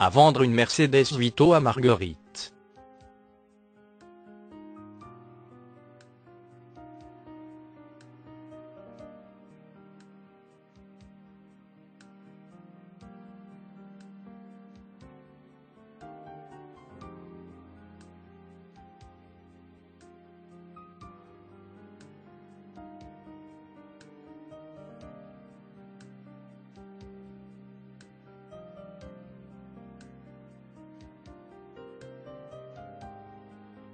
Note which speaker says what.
Speaker 1: à vendre une Mercedes Vito à Marguerite.